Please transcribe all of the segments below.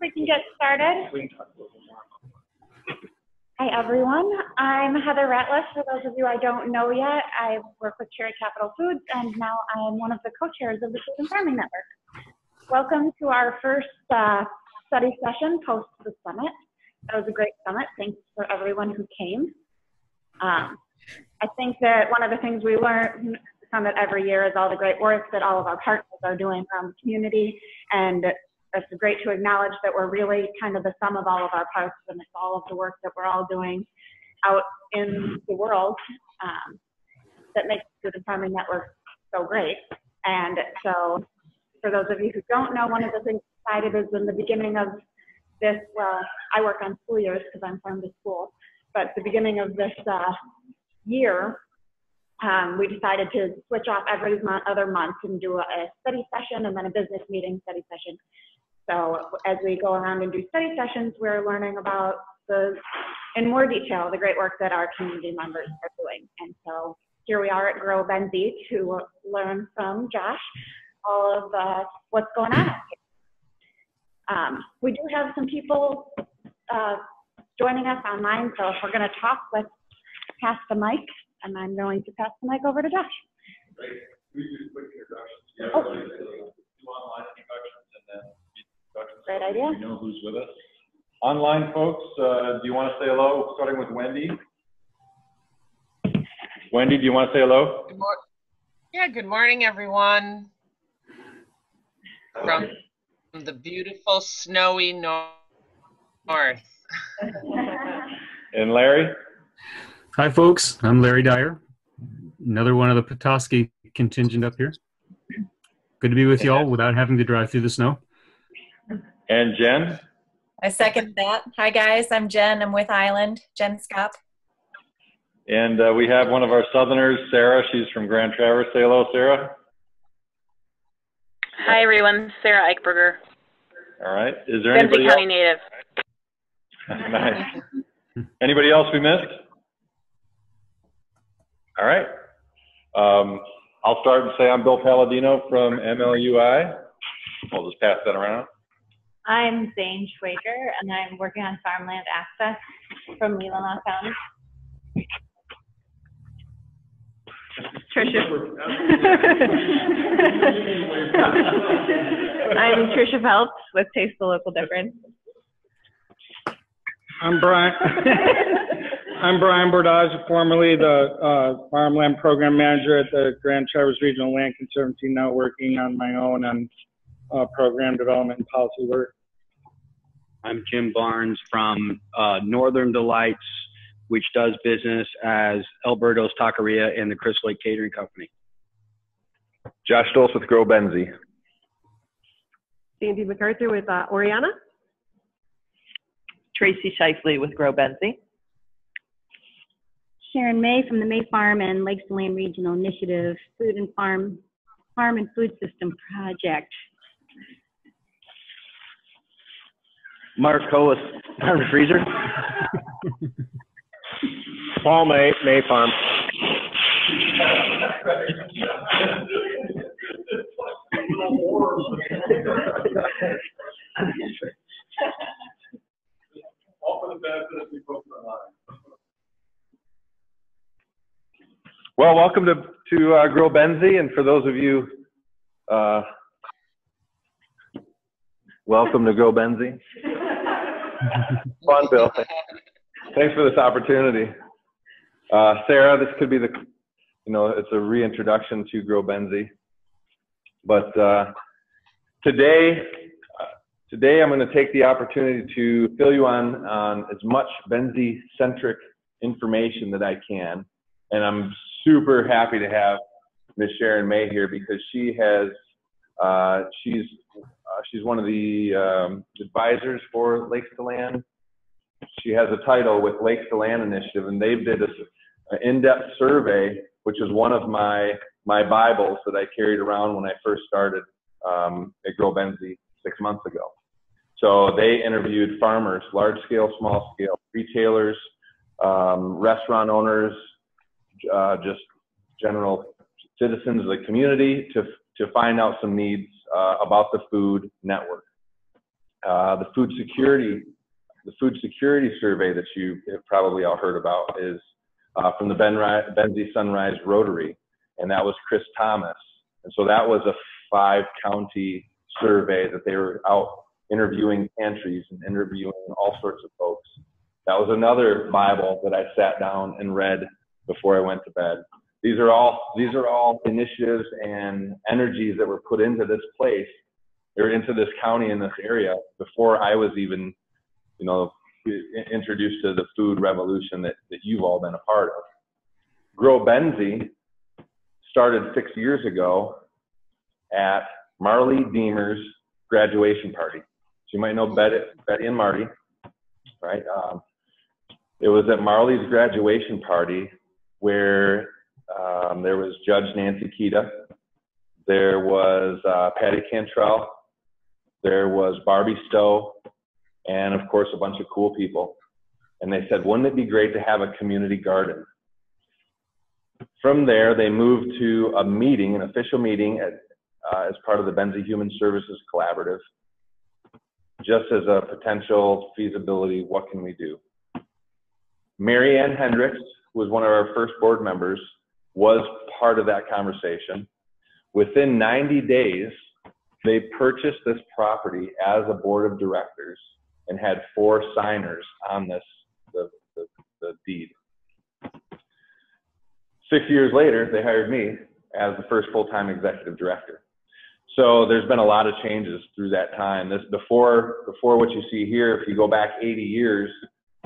we can get started. Hi, everyone. I'm Heather Ratliff. For those of you I don't know yet, I work with Cherry Capital Foods, and now I'm one of the co-chairs of the Food and Farming Network. Welcome to our first uh, study session post the summit. That was a great summit. Thanks for everyone who came. Um, I think that one of the things we learn from it every year is all the great work that all of our partners are doing around the community and it's great to acknowledge that we're really kind of the sum of all of our parts and it's all of the work that we're all doing out in the world um, that makes the Food and Farming Network so great. And so for those of you who don't know, one of the things decided is in the beginning of this, well, I work on school years because I'm from the school, but the beginning of this uh, year, um, we decided to switch off every month, other month and do a, a study session and then a business meeting study session. So as we go around and do study sessions, we're learning about the, in more detail, the great work that our community members are doing. And so here we are at Grow Benzie to learn from Josh all of uh, what's going on. Um, we do have some people uh, joining us online, so if we're going to talk, let's pass the mic, and I'm going to pass the mic over to Josh. Great. We do quick introductions. Yeah, Oh. everybody do online introductions and then introductions. Great so idea. We know who's with us. Online folks, uh, do you want to say hello, starting with Wendy? Wendy, do you want to say hello? Good mor- yeah, good morning, everyone. From the beautiful snowy nor- north. And Larry? Hi, folks. I'm Larry Dyer, another one of the Petoskey contingent up here. Good to be with y'all without having to drive through the snow. And Jen? I second that. Hi, guys. I'm Jen. I'm with Island, Jen Scott. And uh, we have one of our Southerners, Sarah. She's from Grand Traverse. Say hello, Sarah. Hi everyone, Sarah Eichberger, All right. Is there anybody Benzie else? County native. nice. Anybody else we missed? All right. Um, I'll start and say I'm Bill Palladino from MLUI. I'll just pass that around. I'm Zane Schwager, and I'm working on farmland access from Leelanau County. Tricia. I'm Trisha Phelps with Taste the Local Difference. I'm Brian. I'm Brian Bordage, formerly the uh, farmland program manager at the Grand Traverse Regional Land Conservancy, now working on my own on uh, program development and policy work. I'm Jim Barnes from uh, Northern Delights, which does business as Alberto's Taqueria and the Crystal Lake Catering Company. Josh Stoltz with Grow Benzie. Sandy MacArthur with uh, Oryana. Tracy Shifley with Grow Benzie. Sharon May from the May Farm and Lakes to Land Regional Initiative Food and Farm Farm and Food System Project. Mark Coas, Farm to Freezer. Paul May, May Farm. Well, welcome to, to uh, Grow Benzie, and for those of you, uh, welcome to Grow Benzie. Fun, Bill. Thanks for this opportunity. Uh, Sarah, this could be the, you know, it's a reintroduction to Grow Benzie. But uh, today, uh, today I'm going to take the opportunity to fill you on, on as much Benzie-centric information that I can. And I'm super happy to have Miss Sharon May here because she has, uh, she's, uh, she's one of the um, advisors for Lakes to Land she has a title with Lakes to Land Initiative, and they did a, an in-depth survey, which is one of my my Bibles that I carried around when I first started um, at Grow Benzie six months ago. So they interviewed farmers, large scale, small scale, retailers, um, restaurant owners, uh, just general citizens of the community to to find out some needs uh, about the food network. Uh, the food security, the food security survey that you have probably all heard about is uh, from the ben Benzie Sunrise Rotary, and that was Chris Thomas. And so that was a five county survey that they were out interviewing pantries and interviewing all sorts of folks. That was another Bible that I sat down and read before I went to bed. These are all these are all initiatives and energies that were put into this place or into this county in this area before I was even, you know, introduced to the food revolution that, that you've all been a part of. Grow Benzie started six years ago at Marley Deemer's graduation party. So you might know Betty, Betty and Marty, right? Um, it was at Marley's graduation party where um, there was Judge Nancy Kida, there was uh, Patty Cantrell, there was Barbie Stowe, and of course a bunch of cool people. And they said, wouldn't it be great to have a community garden? From there, they moved to a meeting, an official meeting at, uh, as part of the Benzie Human Services Collaborative, just as a potential feasibility, what can we do? Mary Ann Hendricks, was one of our first board members, was part of that conversation. Within 90 days, they purchased this property as a board of directors and had four signers on this, the, the, the deed. Six years later, they hired me as the first full-time executive director. So there's been a lot of changes through that time. This before before what you see here. If you go back 80 years,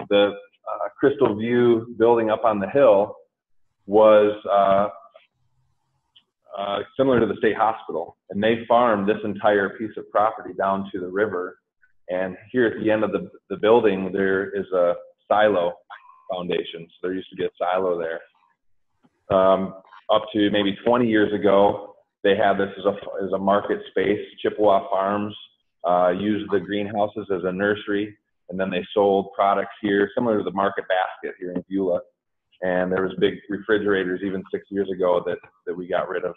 the uh, Crystal View building up on the hill was uh, uh, similar to the state hospital, and they farmed this entire piece of property down to the river. And here at the end of the, the building, there is a silo foundation. So there used to be a silo there. Um, up to maybe 20 years ago, they had this as a, as a market space. Chippewa Farms uh, used the greenhouses as a nursery, and then they sold products here, similar to the Market Basket here in Beulah. And there was big refrigerators even six years ago that, that we got rid of.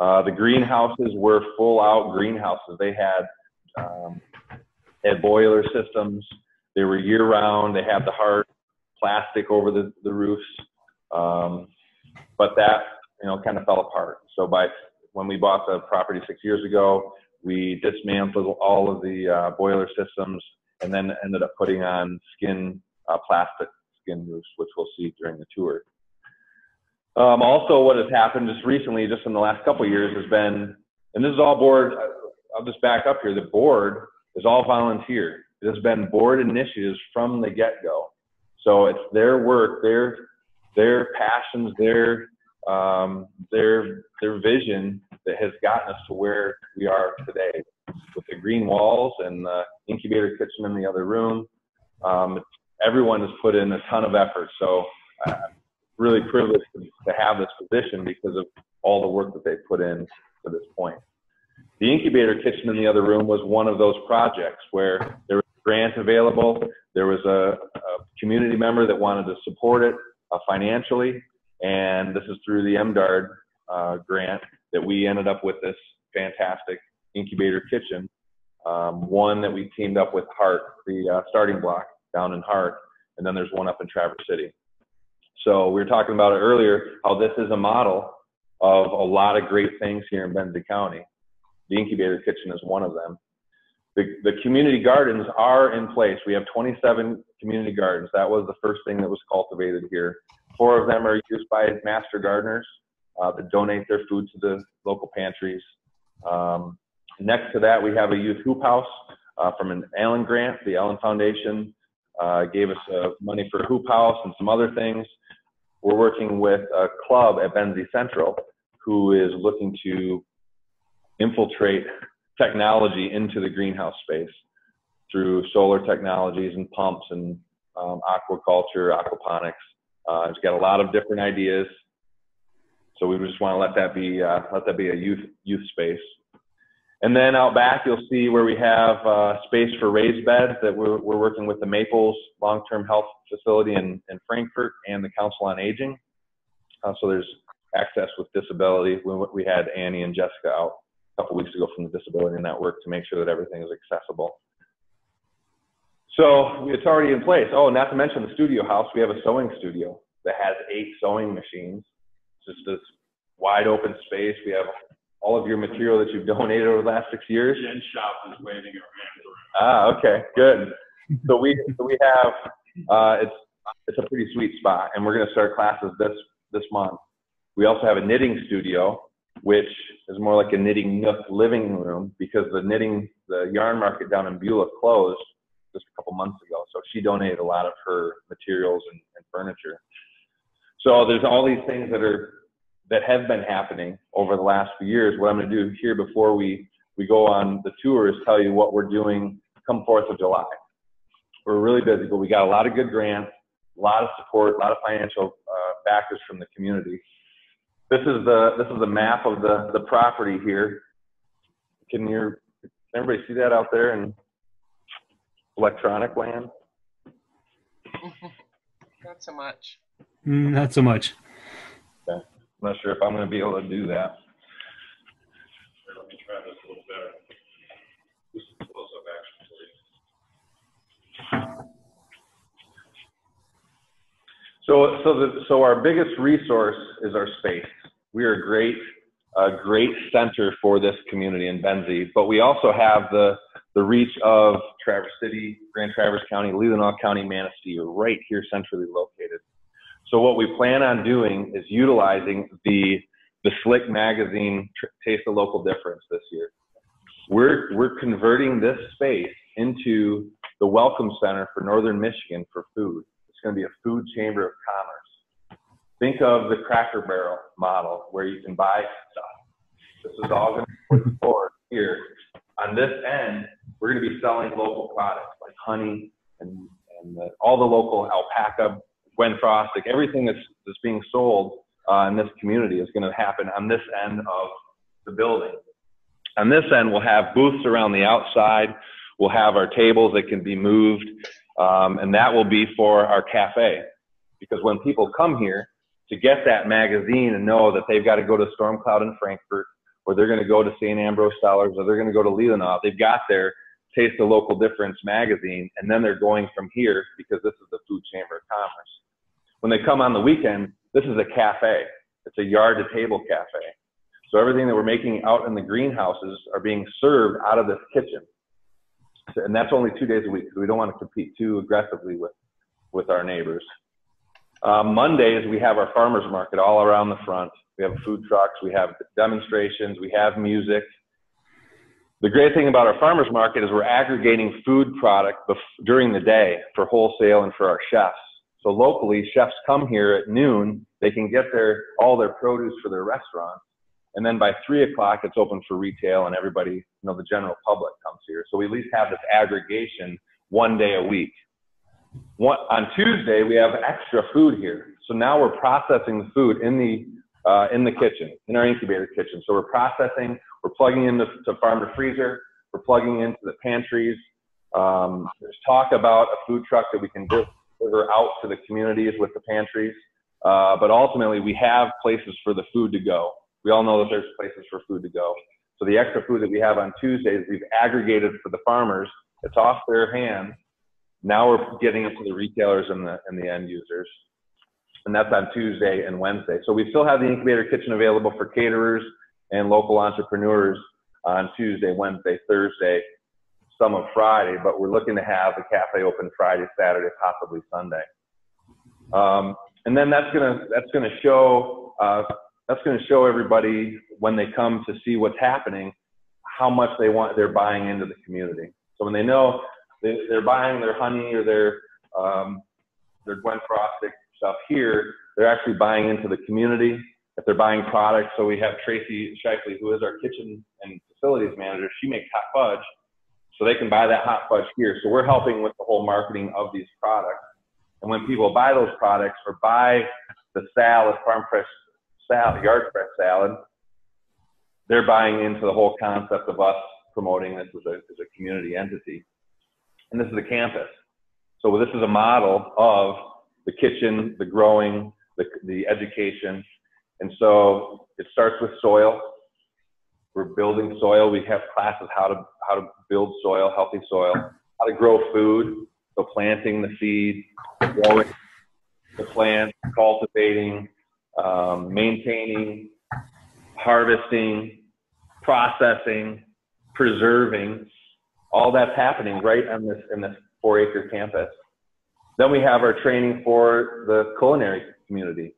Uh, the greenhouses were full out greenhouses. They had um, had boiler systems. They were year round. They had the hard plastic over the, the roofs. Um, but that you know kind of fell apart. So by when we bought the property six years ago, we dismantled all of the uh, boiler systems and then ended up putting on skin uh, plastic skin roofs, which we'll see during the tour. Um, also, what has happened just recently, just in the last couple years, has been, and this is all board. I'll just back up here. The board is all volunteer. It has been board initiatives from the get-go. So it's their work, their their passions, their um, their their vision that has gotten us to where we are today, with the green walls and the incubator kitchen in the other room. Um, everyone has put in a ton of effort. So I'm really privileged to have this position because of all the work that they've put in to this point. The incubator kitchen in the other room was one of those projects where there was a grant available. There was a, a community member that wanted to support it uh, financially, and this is through the MDARD uh, grant that we ended up with this fantastic incubator kitchen. Um, one that we teamed up with Hart, the uh, starting block down in Hart, and then there's one up in Traverse City. So we were talking about it earlier, how this is a model of a lot of great things here in Benzie County. The incubator kitchen is one of them. The, the community gardens are in place. We have 27 community gardens. That was the first thing that was cultivated here. Four of them are used by master gardeners uh, that donate their food to the local pantries. Um, next to that, we have a youth hoop house uh, from an Allen grant. The Allen Foundation uh, gave us uh, money for hoop house and some other things. We're working with a club at Benzie Central who is looking to infiltrate technology into the greenhouse space through solar technologies and pumps and um, aquaculture, aquaponics. Uh, it's got a lot of different ideas. So we just want to let that be uh, let that be a youth youth space. And then out back, you'll see where we have uh, space for raised beds that we're, we're working with the Maples Long-Term Health Facility in, in Frankfort and the Council on Aging. Uh, so there's access with disability. We, we had Annie and Jessica out a couple weeks ago from the Disability Network to make sure that everything is accessible. So it's already in place. Oh, not to mention the studio house, we have a sewing studio that has eight sewing machines. It's just this wide open space. We have all of your material that you've donated over the last six years. Jen Shop is waving her around. Ah, okay, good. So we so we have uh, it's it's a pretty sweet spot, and we're going to start classes this this month. We also have a knitting studio, which is more like a knitting nook living room because the knitting the yarn market down in Beulah closed just a couple months ago. So she donated a lot of her materials and, and furniture. So there's all these things that are that have been happening over the last few years. What I'm going to do here before we we go on the tour is tell you what we're doing come Fourth of July. We're really busy, but we got a lot of good grants, a lot of support, a lot of financial uh, backers from the community. This is the this is the map of the the property here. Can you everybody see that out there in electronic land? Not so much. Mm, not so much. I'm not sure if I'm going to be able to do that. Here, let me try this a little better. This is close up action you. So, so the, so our biggest resource is our space. We are a great, a great center for this community in Benzie, but we also have the, the reach of Traverse City, Grand Traverse County, Leelanau County, Manistee, are right here centrally located. So what we plan on doing is utilizing the, the Slick Magazine Taste the Local Difference this year. We're, we're converting this space into the Welcome Center for Northern Michigan for food. It's going to be a food chamber of commerce. Think of the Cracker Barrel model where you can buy stuff. This is all going to be put forward here. On this end, we're going to be selling local products like honey and, and the, all the local alpaca, Gwen Frostic, everything that's, that's being sold uh, in this community is going to happen on this end of the building. On this end, we'll have booths around the outside. We'll have our tables that can be moved, um, and that will be for our cafe. Because when people come here to get that magazine and know that they've got to go to Stormcloud in Frankfort, or they're going to go to St. Ambrose Cellars, or they're going to go to Leelanau, they've got their Taste the Local Difference magazine, and then they're going from here because this is the Food Chamber of Commerce. When they come on the weekend, this is a cafe. It's a yard to table cafe. So everything that we're making out in the greenhouses are being served out of this kitchen. And that's only two days a week, because we don't want to compete too aggressively with, with our neighbors. Uh, Mondays, we have our farmers market all around the front. We have food trucks, we have demonstrations, we have music. The great thing about our farmers market is we're aggregating food product during the day for wholesale and for our chefs. So locally, chefs come here at noon. They can get their all their produce for their restaurants, and then by three o'clock, it's open for retail, and everybody, you know, the general public comes here. So we at least have this aggregation one day a week. One, on Tuesday, we have extra food here. So now we're processing the food in the uh, in the kitchen, in our incubator kitchen. So we're processing, we're plugging into to farm to freezer, we're plugging into the pantries. Um, there's talk about a food truck that we can deliver out to the communities with the pantries. Uh, but ultimately, we have places for the food to go. We all know that there's places for food to go. So the extra food that we have on Tuesdays, we've aggregated for the farmers. It's off their hands. Now we're getting it to the retailers and the, and the end users and that's on Tuesday and Wednesday. So we still have the incubator kitchen available for caterers and local entrepreneurs on Tuesday, Wednesday, Thursday, some of Friday, but we're looking to have the cafe open Friday, Saturday, possibly Sunday. Um, and then that's gonna that's gonna show uh, that's gonna show everybody when they come to see what's happening how much they want they're buying into the community. So when they know they, they're buying their honey or their um, their Gwen stuff here, they're actually buying into the community. If they're buying products, so we have Tracy Shifley, who is our kitchen and facilities manager. She makes hot fudge, so they can buy that hot fudge here. So we're helping with the whole marketing of these products. And when people buy those products or buy the salad, farm fresh salad, yard fresh salad, they're buying into the whole concept of us promoting this as a, as a community entity. And this is a campus. So this is a model of the kitchen, the growing, the, the education. And so it starts with soil. We're building soil. We have classes how to how to build soil, healthy soil, how to grow food, So planting the seed, growing the plant, cultivating, um, maintaining, harvesting, processing, preserving, all that's happening right on this in this four acre campus. Then we have our training for the culinary community.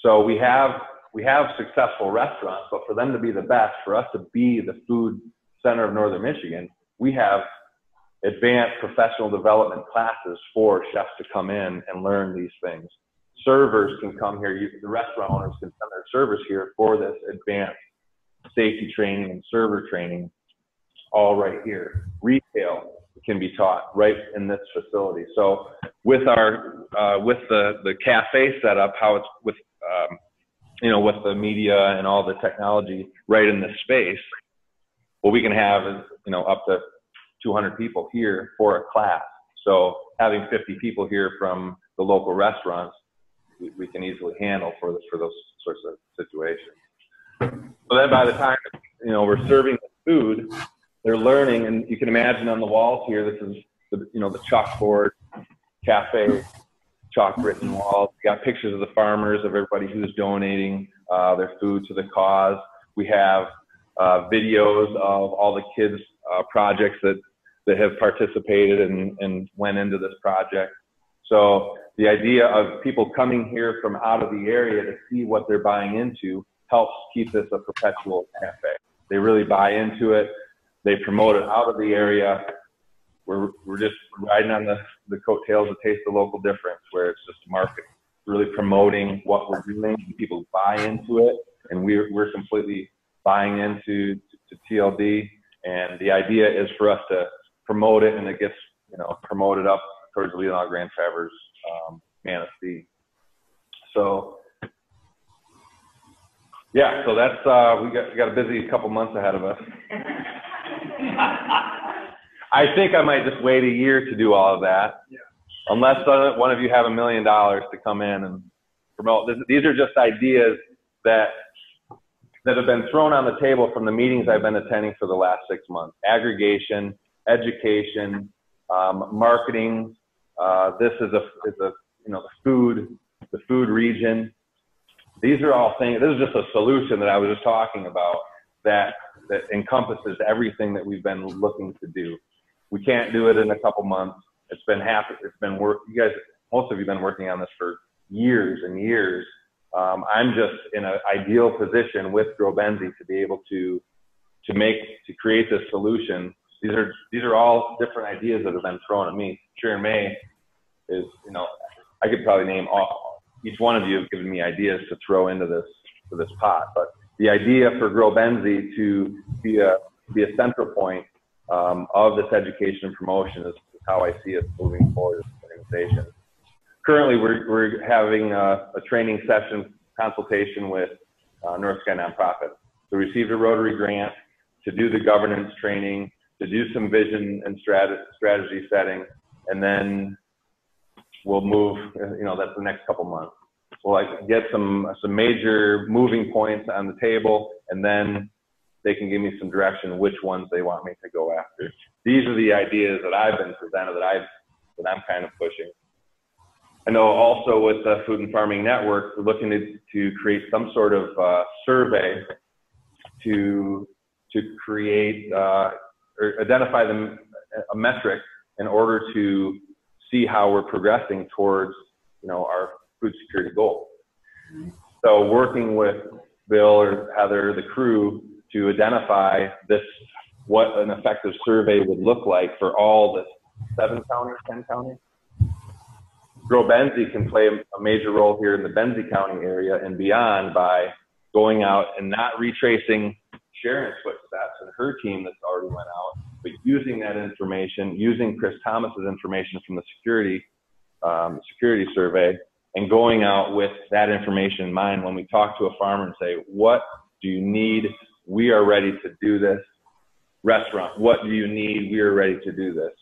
So we have we have successful restaurants, but for them to be the best, for us to be the food center of northern Michigan, we have advanced professional development classes for chefs to come in and learn these things. Servers can come here, you, the restaurant owners can send their servers here for this advanced safety training and server training, all right here. Retail can be taught right in this facility. So with our uh, with the the cafe setup, how it's with um, you know with the media and all the technology right in this space, what we can have is you know up to 200 people here for a class. So having 50 people here from the local restaurants, we, we can easily handle for this, for those sorts of situations. So then by the time you know we're serving the food, they're learning, and you can imagine on the walls here, this is the you know the chalkboard cafe chalk written walls. We got pictures of the farmers, of everybody who's donating uh, their food to the cause. We have uh, videos of all the kids' uh, projects that that have participated and, and went into this project. So the idea of people coming here from out of the area to see what they're buying into helps keep this a perpetual cafe. They really buy into it. They promote it out of the area. We're, we're just riding on the, the coattails of Taste the Local Difference, where it's just marketing, really promoting what we're doing. and People buy into it, and we're, we're completely buying into to, to TLD. And the idea is for us to promote it, and it gets you know promoted up towards Leelanau Grand Traverse um, Manistee. So yeah, so that's uh, we got we got a busy couple months ahead of us. I think I might just wait a year to do all of that, unless uh, one of you have a million dollars to come in and promote. This, these are just ideas that that have been thrown on the table from the meetings I've been attending for the last six months. Aggregation, education, um, marketing. Uh, this is a is a you know the food the food region. These are all things. This is just a solution that I was just talking about that that encompasses everything that we've been looking to do. We can't do it in a couple months. It's been half. It's been work. You guys, most of you, have been working on this for years and years. Um, I'm just in an ideal position with Grow Benzie to be able to to make to create this solution. These are these are all different ideas that have been thrown at me. Sharon May is, you know, I could probably name all. Each one of you have given me ideas to throw into this to this pot, but the idea for Grow Benzie to be a be a central point um, of this education and promotion is how I see it moving forward as an organization. Currently, we're, we're having a, a training session consultation with uh, North Sky Nonprofit. We received a Rotary grant to do the governance training, to do some vision and strategy, strategy setting, and then we'll move, you know, that's the next couple months. We'll like get some, some major moving points on the table, and then they can give me some direction which ones they want me to go after. These are the ideas that I've been presented that I've that I'm kind of pushing. I know also with the Food and Farming Network, we're looking to, to create some sort of uh, survey to to create uh, or identify them a metric in order to see how we're progressing towards you know our food security goal. So working with Bill or Heather, the crew, to identify this, what an effective survey would look like for all the seven counties, 10 counties. Grow Benzie can play a major role here in the Benzie County area and beyond by going out and not retracing Sharon's footsteps and her team that's already went out, but using that information, using Chris Thomas's information from the security um, security survey, and going out with that information in mind when we talk to a farmer and say, what do you need we are ready to do this. Restaurant, what do you need? We are ready to do this.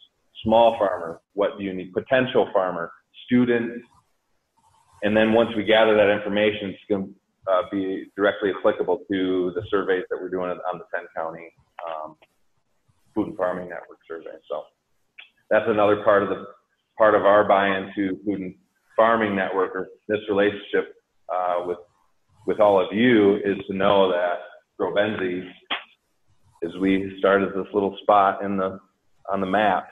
Small farmer, what do you need? Potential farmer, student. And then once we gather that information, it's going to uh, be directly applicable to the surveys that we're doing on the 10 county um, food and farming network survey. So that's another part of the part of our buy-in to Food and Farming Network or this relationship uh, with with all of you is to know that Grow Benzie, as we started this little spot in the on the map,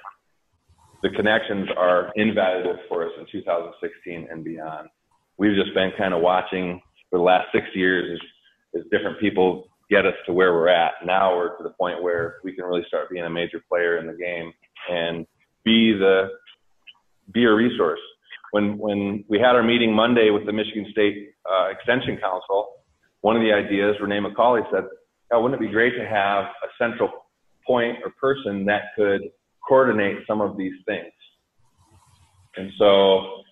the connections are invaluable for us in 2016 and beyond. We've just been kind of watching for the last six years as, as different people get us to where we're at. Now we're to the point where we can really start being a major player in the game and be the be a resource. When when we had our meeting Monday with the Michigan State uh, Extension Council, one of the ideas Renee McCauley said, oh, "Wouldn't it be great to have a central point or person that could coordinate some of these things?" And so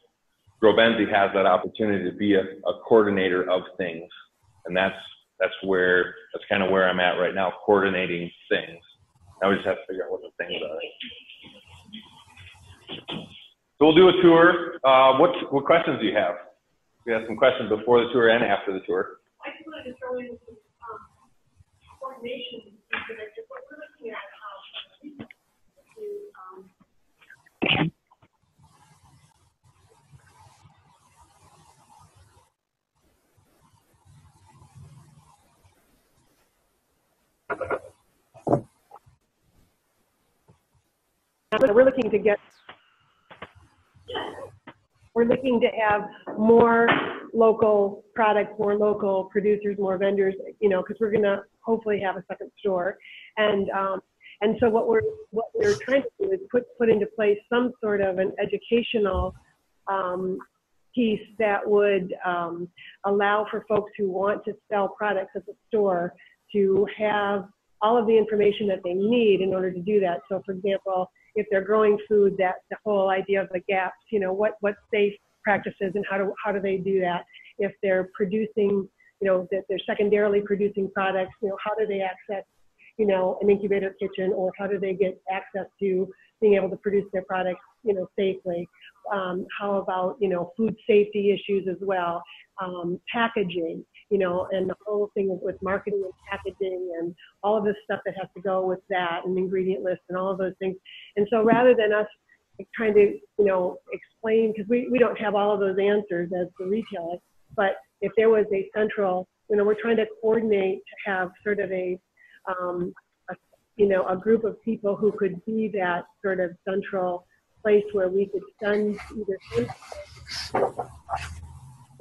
Grow Benzie has that opportunity to be a, a coordinator of things, and that's that's where that's kind of where I'm at right now, coordinating things. Now we just have to figure out what the things are. So we'll do a tour. Uh, what what questions do you have? We have some questions before the tour and after the tour. I just wanted to throw in some um, coordination into what we're looking at how to um, we're looking to get, we're looking to have more local products, more local producers, more vendors, you know, because we're going to hopefully have a second store. And, um, and so what we're, what we're trying to do is put, put into place some sort of an educational um, piece that would um, allow for folks who want to sell products at the store to have all of the information that they need in order to do that. So for example, if they're growing food, that the whole idea of the gaps, you know, what, what safe practices and how do, how do they do that? If they're producing, you know, that they're secondarily producing products, you know, how do they access, you know, an incubator kitchen or how do they get access to being able to produce their products, you know, safely? Um, how about, you know, food safety issues as well? Um, packaging, you know, and the whole thing with marketing and packaging and all of this stuff that has to go with that and ingredient list and all of those things. And so rather than us trying to, you know, explain, because we, we don't have all of those answers as the retailer, but if there was a central, you know, we're trying to coordinate to have sort of a, um, a you know, a group of people who could be that sort of central place where we could send either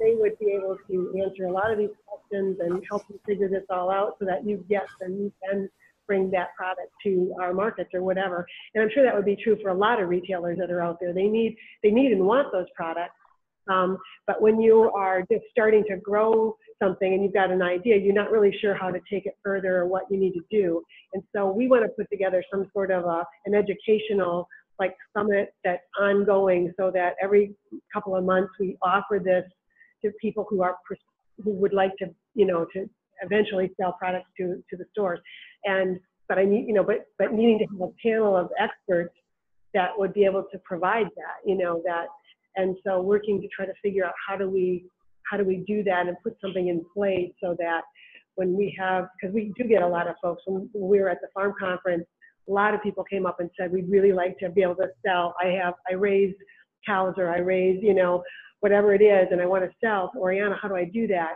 they would be able to answer a lot of these questions and help you figure this all out so that you get and you can bring that product to our markets or whatever. And I'm sure that would be true for a lot of retailers that are out there. They need they need and want those products. Um, but when you are just starting to grow something and you've got an idea, you're not really sure how to take it further or what you need to do. And so we want to put together some sort of a, an educational like summit that's ongoing so that every couple of months we offer this to people who are who would like to you know to eventually sell products to to the stores. And but i need you know but but needing to have a panel of experts that would be able to provide that you know that and so working to try to figure out how do we how do we do that and put something in place so that when we have because we do get a lot of folks when we were at the farm conference a lot of people came up and said we'd really like to be able to sell. I have i raise cows or i raise you know whatever it is and I want to sell. Oryana, how do I do that?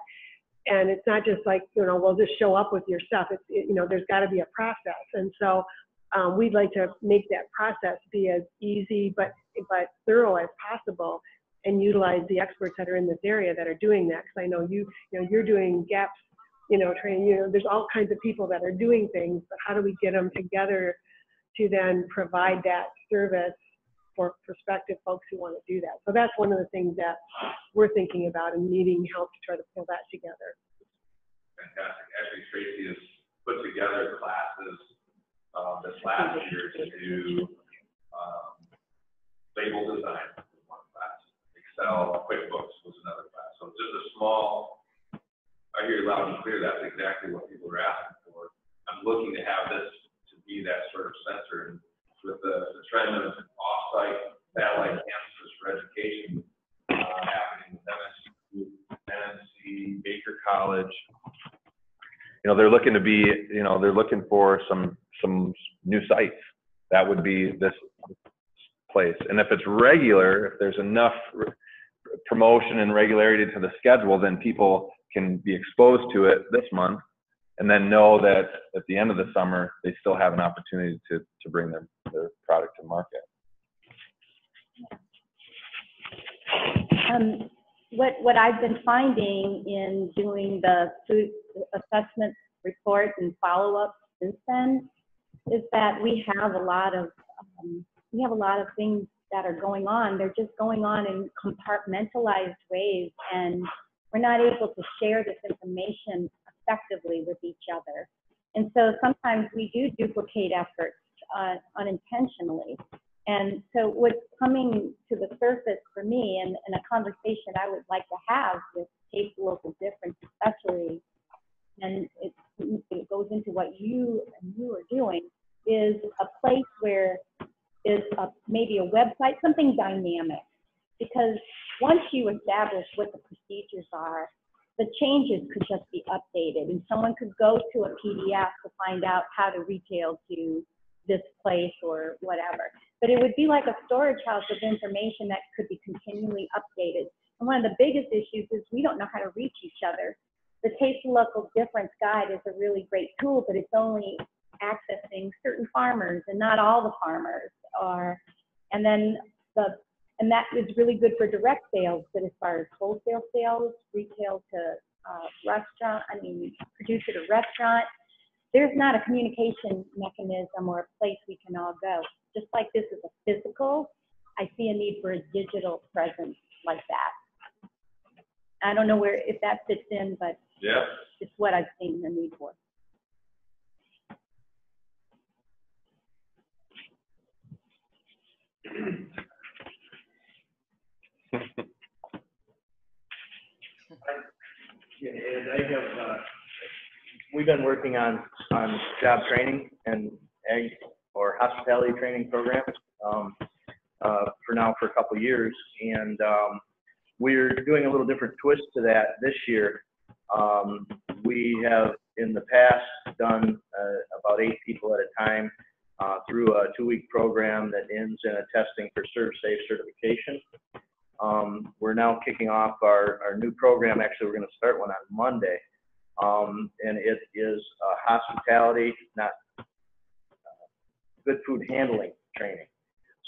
And it's not just like, you know, we'll just show up with your stuff. It's, it, you know, there's got to be a process. And so um, we'd like to make that process be as easy but, but thorough as possible and utilize the experts that are in this area that are doing that. Because I know you, you know, you're doing gaps, you know, training, you know, there's all kinds of people that are doing things, but how do we get them together to then provide that service for prospective folks who want to do that. So that's one of the things that we're thinking about and needing help to try to pull that together. Fantastic. Actually, Tracy has put together classes uh, this last year to do um, label design was one class. Excel, QuickBooks was another class. So just a small, I hear you loud and clear, that's exactly what people are asking for. I'm looking to have this to be that sort of center. With the, the trend of off-site satellite campuses for education uh, happening with MSU, Baker College. You know, they're looking to be, you know, they're looking for some some new sites. That would be this place. And if it's regular, if there's enough promotion and regularity to the schedule, then people can be exposed to it this month and then know that at the end of the summer, they still have an opportunity to, to bring their, their product to market. Um, what, what I've been finding in doing the food assessment report and follow-up since then is that we have a lot of, um, we have a lot of things that are going on. They're just going on in compartmentalized ways and we're not able to share this information effectively with each other. And so sometimes we do duplicate efforts uh, unintentionally. And so what's coming to the surface for me and, and a conversation I would like to have with Taste Local Difference especially, and it, it goes into what you and you are doing, is a place where is a, maybe a website, something dynamic. Because once you establish what the procedures are, the changes could just be updated and someone could go to a PDF to find out how to retail to this place or whatever. But it would be like a storage house of information that could be continually updated. And one of the biggest issues is we don't know how to reach each other. The Taste Local Difference Guide is a really great tool, but it's only accessing certain farmers and not all the farmers. are. and then the and that is really good for direct sales, but as far as wholesale sales, retail to uh, restaurant, I mean, producer to restaurant, there's not a communication mechanism or a place we can all go. Just like this is a physical, I see a need for a digital presence like that. I don't know where if that fits in, but Yeah. it's what I've seen the need for. I have, uh, we've been working on, on job training and or hospitality training programs, um, uh, for now for a couple years. And, um, we're doing a little different twist to that this year. Um, we have in the past done, uh, about eight people at a time, uh, through a two-week program that ends in a testing for Serve Safe certification. Um, we're now kicking off our, our new program. Actually, we're going to start one on Monday. Um, and it is uh, hospitality, not uh, good food handling training.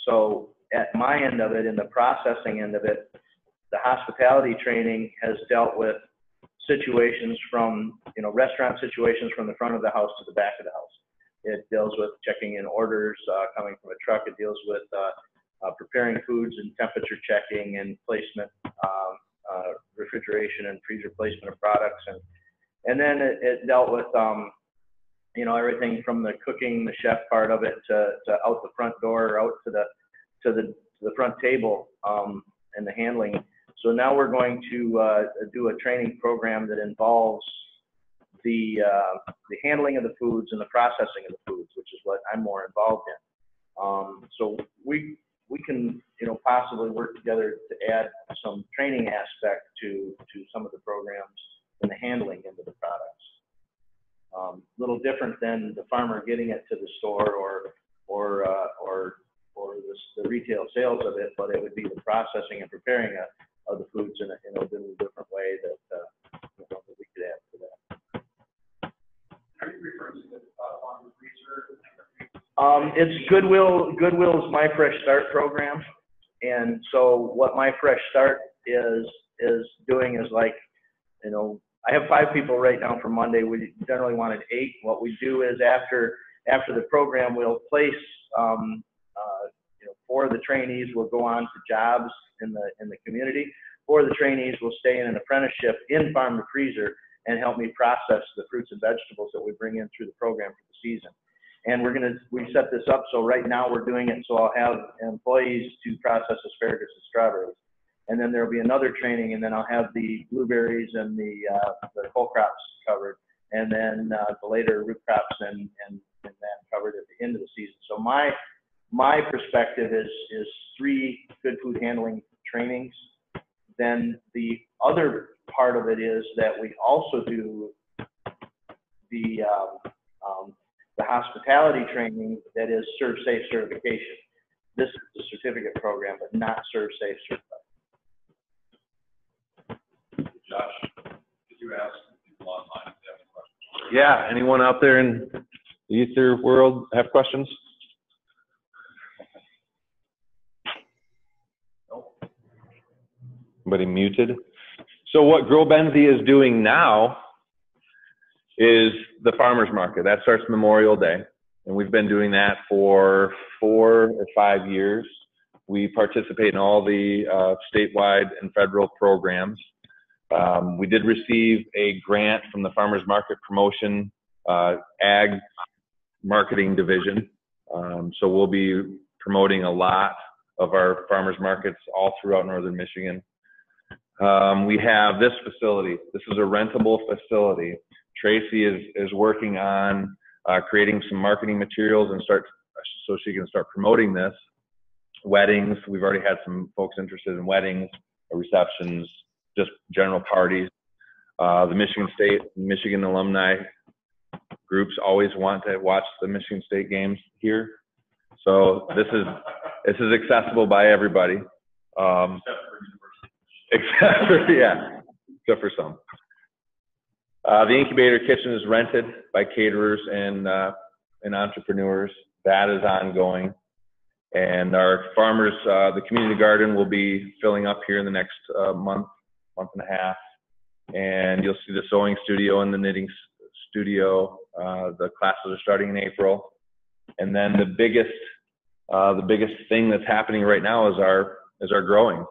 So at my end of it, in the processing end of it, the hospitality training has dealt with situations from, you know, restaurant situations from the front of the house to the back of the house. It deals with checking in orders uh, coming from a truck. It deals with uh, uh, preparing foods and temperature checking and placement, um, uh, refrigeration and freezer placement of products, and and then it, it dealt with um, you know everything from the cooking, the chef part of it, to, to out the front door, or out to the to the to the front table, um, and the handling. So now we're going to uh, do a training program that involves the uh, the handling of the foods and the processing of the foods, which is what I'm more involved in. Um, so we we can you know possibly work together to add some training aspect to to some of the programs in the handling into the products. A um, little different than the farmer getting it to the store or or uh, or or the, the retail sales of it, but it would be the processing and preparing a, of the foods in a, in a little different way that, uh, that we could add to that. Are you referring to the, uh, freezer? Um, it's Goodwill, Goodwill's My Fresh Start program. And so what My Fresh Start is, is doing is like, you know, I have five people right now for Monday. We generally wanted eight. What we do is after, after the program, we'll place, um, uh, you know, four of the trainees will go on to jobs in the, in the community. Four of the trainees will stay in an apprenticeship in farm to freezer and help me process the fruits and vegetables that we bring in through the program for the season. And we're gonna, we set this up, so right now we're doing it, so I'll have employees to process asparagus and strawberries. And then there'll be another training, and then I'll have the blueberries and the, uh, the cole crops covered. And then, uh, the later root crops and, and, and that covered at the end of the season. So my, my perspective is, is three good food handling trainings. Then the other part of it is that we also do the, um, the hospitality training that is ServSafe certification. This is the certificate program, but not serve safe certified. Josh, did you ask people online if they have any questions? Yeah, anyone out there in the ether world have questions? Anybody muted? So what Grow Benzie is doing now is the farmer's market. That starts Memorial Day. And we've been doing that for four or five years. We participate in all the uh, statewide and federal programs. Um, we did receive a grant from the Farmers Market Promotion uh, Ag Marketing Division. Um, so we'll be promoting a lot of our farmers markets all throughout northern Michigan. Um, we have this facility. This is a rentable facility. Tracy is, is working on uh, creating some marketing materials and start so she can start promoting this. Weddings, we've already had some folks interested in weddings, receptions, just general parties. Uh, the Michigan State, Michigan alumni groups always want to watch the Michigan State games here. So this is this is accessible by everybody. Um, except for yeah, except for some. Uh, the incubator kitchen is rented by caterers and uh, and entrepreneurs. That is ongoing, and our farmers, uh, the community garden will be filling up here in the next uh, month, month and a half, and you'll see the sewing studio and the knitting studio. Uh, the classes are starting in April, and then the biggest the biggest thing that's happening right now is our is our growing.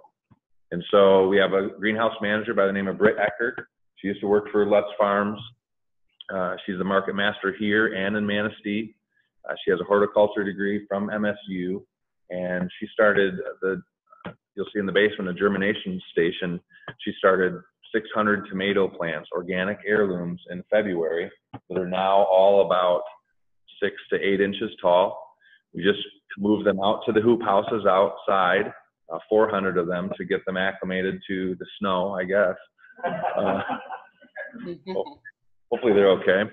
And so we have a greenhouse manager by the name of Britt Eckert. She used to work for Lutz Farms. Uh, she's the market master here and in Manistee. Uh, she has a horticulture degree from MSU, and she started the. You'll see in the basement a germination station. She started 600 tomato plants, organic heirlooms, in February that are now all about six to eight inches tall. We just moved them out to the hoop houses outside, uh, 400 of them to get them acclimated to the snow, I guess. Uh, hopefully they're okay.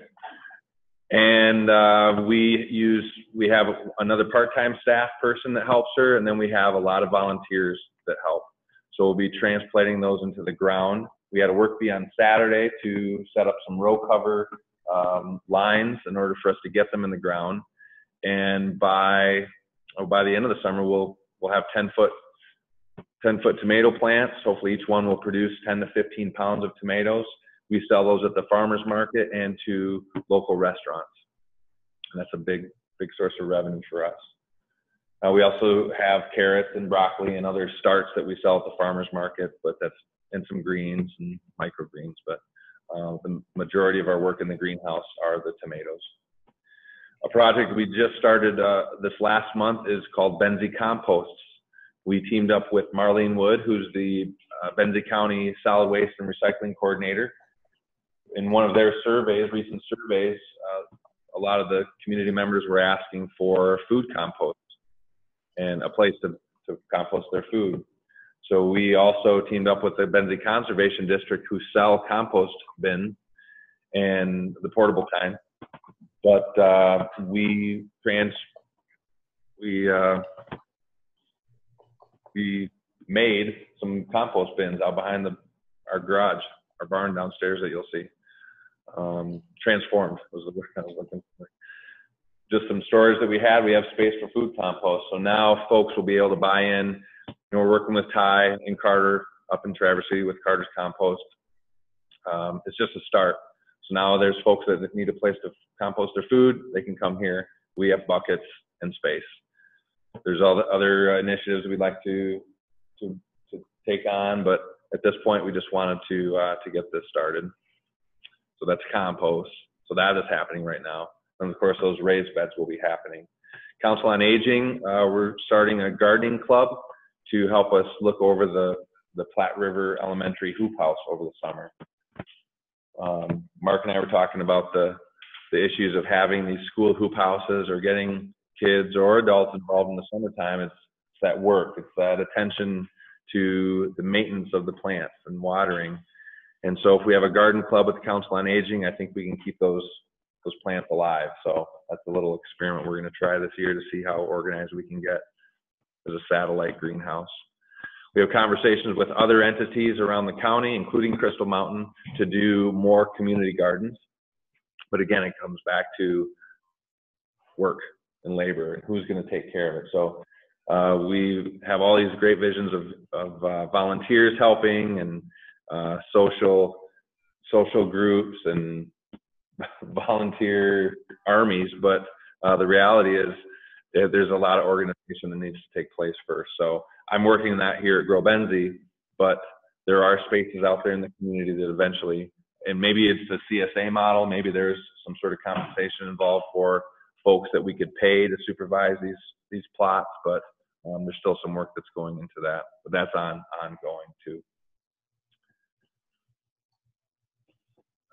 And uh, we use we have another part-time staff person that helps her, and then we have a lot of volunteers that help. So we'll be transplanting those into the ground. We had a work bee on Saturday to set up some row cover um, lines in order for us to get them in the ground. And by oh, by the end of the summer, we'll we'll have 10 foot 10 foot tomato plants. Hopefully, each one will produce 10 to 15 pounds of tomatoes. We sell those at the farmers market and to local restaurants. And that's a big, big source of revenue for us. Uh, we also have carrots and broccoli and other starts that we sell at the farmers market, but that's and some greens and microgreens. But uh, the majority of our work in the greenhouse are the tomatoes. A project we just started uh, this last month is called Benzie Composts. We teamed up with Marlene Wood, who's the uh, Benzie County Solid Waste and Recycling Coordinator. In one of their surveys, recent surveys, uh, a lot of the community members were asking for food compost and a place to, to compost their food. So we also teamed up with the Benzie Conservation District who sell compost bins and the portable kind. But uh, we trans we uh, we made some compost bins out behind the our garage, our barn downstairs that you'll see. Um, transformed was the word I was looking for. Just some storage that we had. We have space for food compost. So now folks will be able to buy in. You know, we're working with Ty and Carter up in Traverse City with Carter's Compost. Um, it's just a start. So now there's folks that need a place to compost their food. They can come here. We have buckets and space. There's all the other initiatives we'd like to to to take on, but at this point we just wanted to uh, to get this started. So that's compost. So that is happening right now, and of course those raised beds will be happening. Council on Aging, uh, we're starting a gardening club to help us look over the the Platte River Elementary hoop house over the summer. Um, Mark and I were talking about the the issues of having these school hoop houses or getting kids or adults involved in the summertime. It's, it's that work. It's that attention to the maintenance of the plants and watering. And so if we have a garden club with the Council on Aging, I think we can keep those those plants alive. So that's a little experiment we're going to try this year to see how organized we can get. as a satellite greenhouse. We have conversations with other entities around the county, including Crystal Mountain, to do more community gardens. But again, it comes back to work and labor and who's going to take care of it. So uh, we have all these great visions of, of uh, volunteers helping and uh, social social groups and volunteer armies, but uh, the reality is there's a lot of organization that needs to take place first. So I'm working on that here at Grow Benzie, but there are spaces out there in the community that eventually, and maybe it's the CSA model, maybe there's some sort of compensation involved for folks that we could pay to supervise these these plots, but um, there's still some work that's going into that. But that's on ongoing too.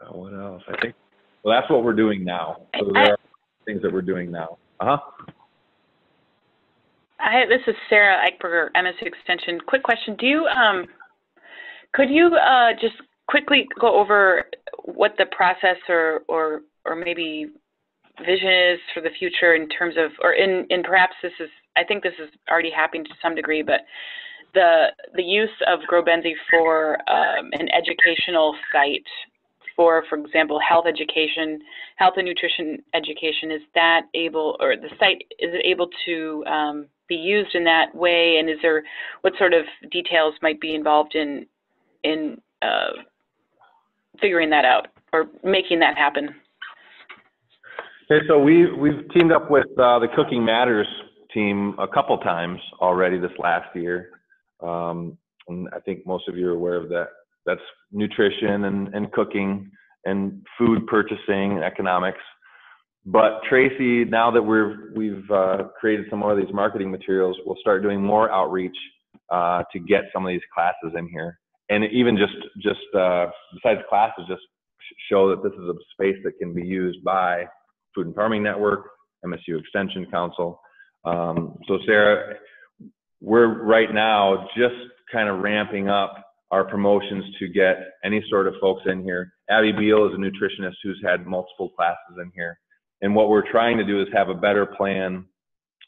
Uh, what else? I think. Well, that's what we're doing now. So there are things that we're doing now. Uh huh. Hi, this is Sarah Eichberger, MSU Extension. Quick question: Do you um, could you uh, just quickly go over what the process or or or maybe vision is for the future in terms of, or in in perhaps this is, I think this is already happening to some degree, but the the use of Grow Benzie for um, an educational site for, for example, health education, health and nutrition education, is that able, or the site, is it able to um, be used in that way? And is there, what sort of details might be involved in, in uh, figuring that out or making that happen? Okay, so we, we've teamed up with uh, the Cooking Matters team a couple times already this last year. Um, and I think most of you are aware of that that's nutrition and, and cooking and food purchasing and economics. But Tracy, now that we're we've uh, created some more of these marketing materials, we'll start doing more outreach uh, to get some of these classes in here, and even just just uh, besides classes, just show that this is a space that can be used by Food and Farming Network, MSU Extension Council. Um, so Sarah, we're right now just kind of ramping up our promotions to get any sort of folks in here. Abby Beal is a nutritionist who's had multiple classes in here. And what we're trying to do is have a better plan.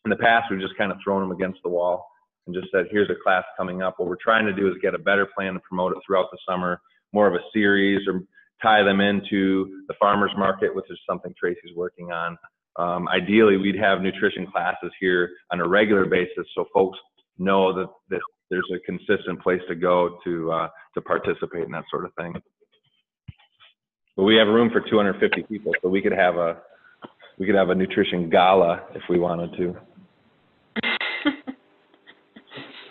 In the past, we've just kind of thrown them against the wall and just said, here's a class coming up. What we're trying to do is get a better plan to promote it throughout the summer, more of a series or tie them into the farmer's market, which is something Tracy's working on. Um, ideally, we'd have nutrition classes here on a regular basis so folks know that, that there's a consistent place to go to uh, to participate in that sort of thing. But we have room for 250 people, so we could have a we could have a nutrition gala if we wanted to.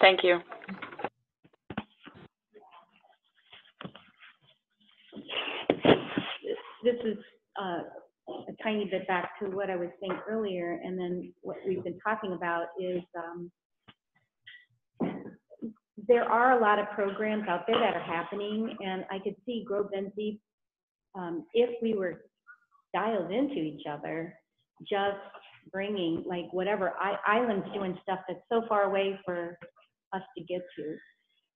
Thank you. This is uh, a tiny bit back to what I was saying earlier, and then what we've been talking about is um, there are a lot of programs out there that are happening, and I could see Grow Benzie, um, if we were dialed into each other, just bringing like whatever I, islands doing stuff that's so far away for us to get to.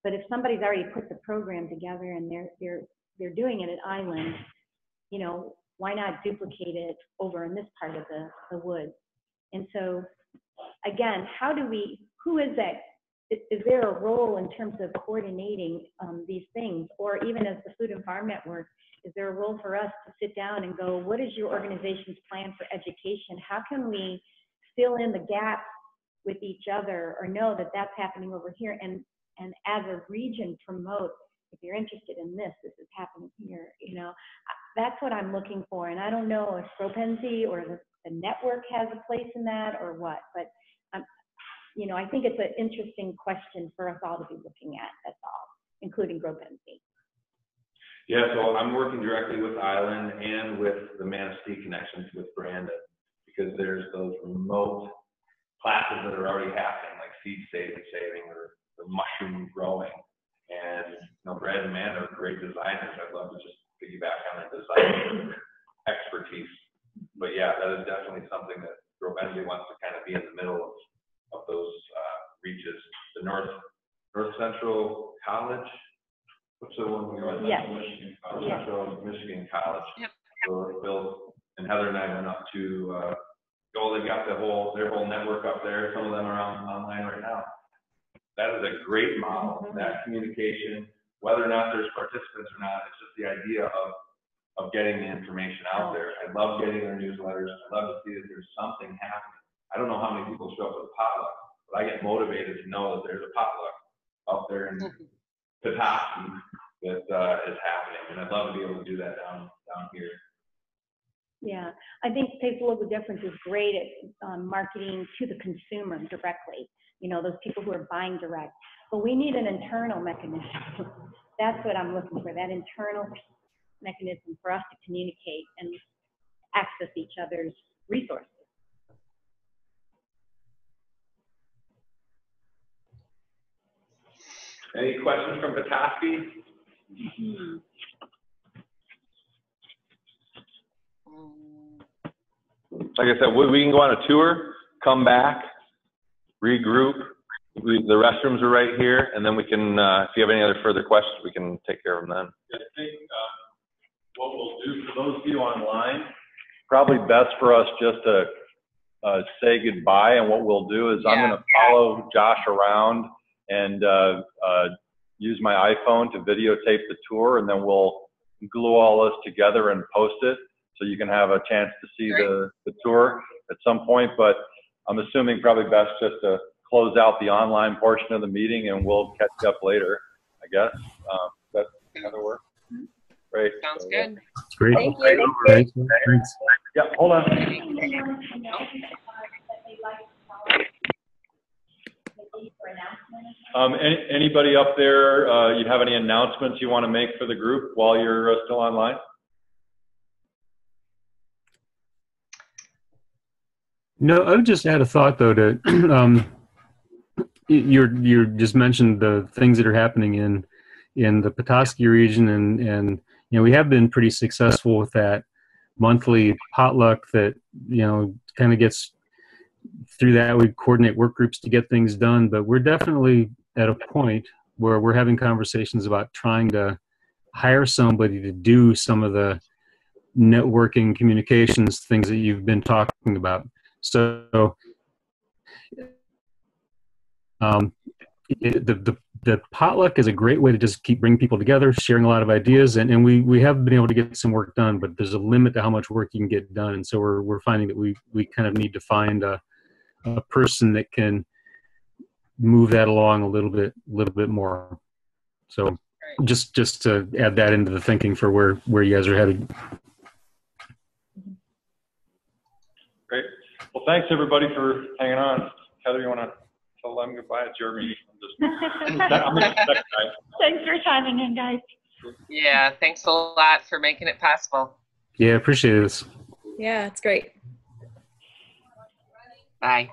But if somebody's already put the program together and they're they're they're doing it at island, you know, why not duplicate it over in this part of the, the woods? And so again, how do we who is that is, there a role in terms of coordinating um, these things, or even as the Food and Farm Network, is there a role for us to sit down and go, what is your organization's plan for education? How can we fill in the gaps with each other, or know that that's happening over here, and and as a region promote if you're interested in this, this is happening here. You know, that's what I'm looking for, and I don't know if Grow Benzie or the, the network has a place in that or what, but um, you know, I think it's an interesting question for us all to be looking at, that's all, including Grow Benzie. Yeah, so I'm working directly with Island and with the Manistee connections with Brandon because there's those remote classes that are already happening, like seed saving, saving, or the mushroom growing. And you know, Brad and Amanda are great designers. I'd love to just piggyback on their design expertise. But yeah, that is definitely something that Grow Benzie wants to kind of be in the middle of of those uh, reaches. The North North Central College. What's the one? North Yes. Central Michigan College. Yes. Central Michigan College. Yep. So Bill and Heather and I went up to uh, go they've got the whole, their whole network up there. Some of them are on, online right now. That is a great model, that communication, whether or not there's participants or not, it's just the idea of, of getting the information out there. I love getting their newsletters. I love to see that there's something happening. I don't know how many people show up at the potluck, but I get motivated to know that there's a potluck up there in Petoskey that, uh, is happening. And I'd love to be able to do that down, down here. Yeah, I think Taste a Local Difference is great at um, marketing to the consumer directly. You know, those people who are buying direct. But we need an internal mechanism. That's what I'm looking for, that internal mechanism for us to communicate and access each other's resources. Any questions from Petoskey? Hmm. Like I said, we, we can go on a tour, come back, regroup. We, the restrooms are right here, and then we can, uh, if you have any other further questions, we can take care of them then. I think um, what we'll do for those of you online, probably best for us just to uh, say goodbye. And what we'll do is I'm going to follow Josh around and uh, uh, use my iPhone to videotape the tour, and then we'll glue all this together and post it so you can have a chance to see the, the tour at some point. But I'm assuming probably best just to close out the online portion of the meeting, and we'll catch up later, I guess. Um, that kind of work. Great. Sounds So, good. It's great. Thank you. Thanks. Thanks. Yeah, hold on. Um, any, anybody up there, uh, you have any announcements you want to make for the group while you're uh, still online? No, I would just add a thought though to um, you're you just mentioned the things that are happening in in the Petoskey region and and you know we have been pretty successful with that monthly potluck that you know kind of gets through that we coordinate work groups to get things done but we're definitely at a point where we're having conversations about trying to hire somebody to do some of the networking communications things that you've been talking about so um, it, the, the the potluck is a great way to just keep bringing people together, sharing a lot of ideas, and, and we we have been able to get some work done, but there's a limit to how much work you can get done, and so we're we're finding that we we kind of need to find a a person that can move that along a little bit a little bit more. So just just to add that into the thinking for where where you guys are headed. Great. Well, thanks everybody for hanging on. Heather, you want to tell them goodbye? It's your meeting. I'm just, I'm the second guy. Thanks for chiming in, guys. Yeah, thanks a lot for making it possible. Yeah, appreciate this. Yeah, it's great. Bye.